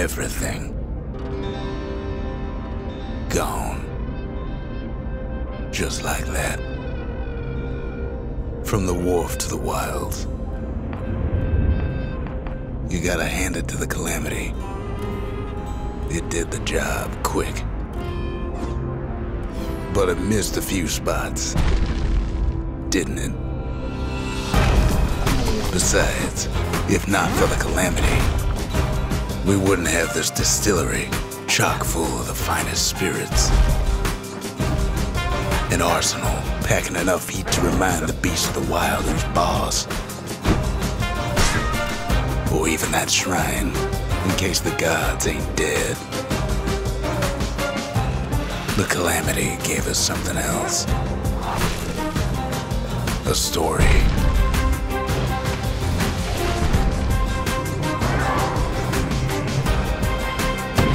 everything. Gone. Just like that. From the wharf to the wilds. You gotta hand it to the Calamity. It did the job quick. But it missed a few spots. Didn't it? Besides, if not for the Calamity, we wouldn't have this distillery chock full of the finest spirits. An arsenal packing enough heat to remind the beast of the wild who's boss. Or even that shrine, in case the gods ain't dead. The Calamity gave us something else. A story.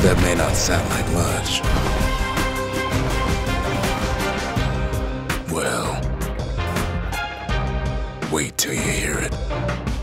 That may not sound like much. Well, wait till you hear it.